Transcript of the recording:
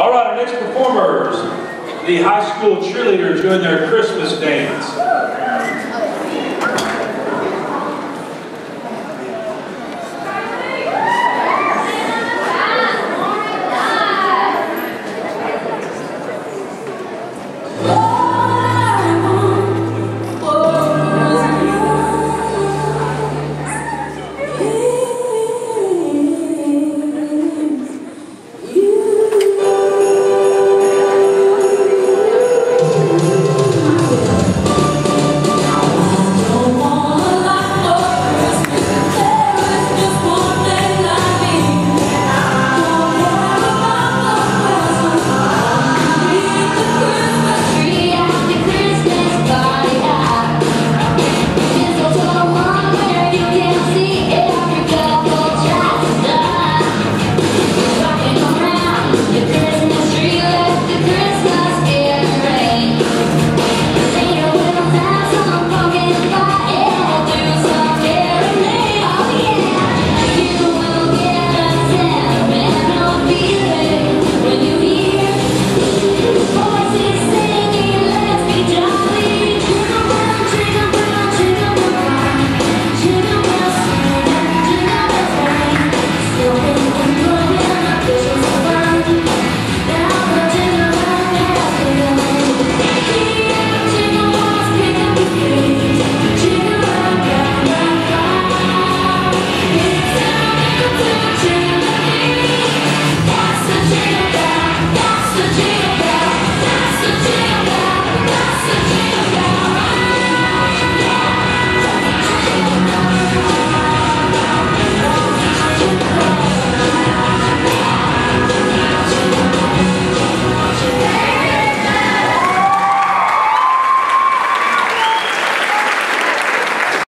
All right, our next performers, the high school cheerleaders doing their Christmas dance.